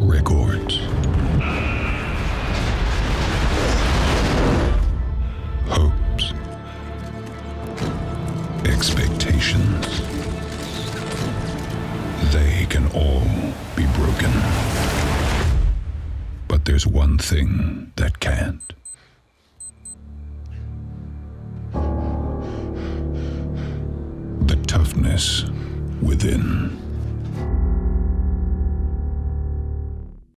Records, Hopes. Expectations. They can all be broken. But there's one thing that can't. The toughness within.